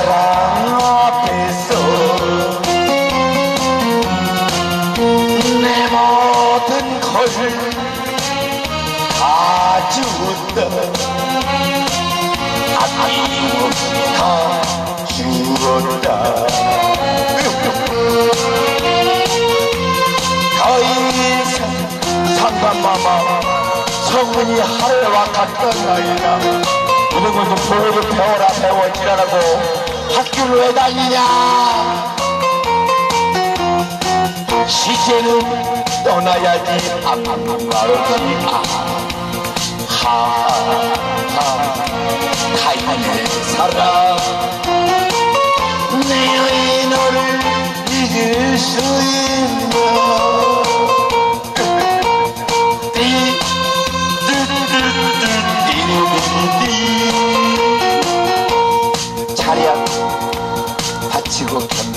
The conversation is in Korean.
사랑 앞에서 모든 것을 다 주었다 아낌없다 주었다. 더 이상 상관마마 성문이 하늘와 같던 나이다 이런 것도 보호를 배워라 배워지라라고 학교를 왜 다니냐? 시제는 떠나야지. 안말없이 하하 타인의 사랑 Good.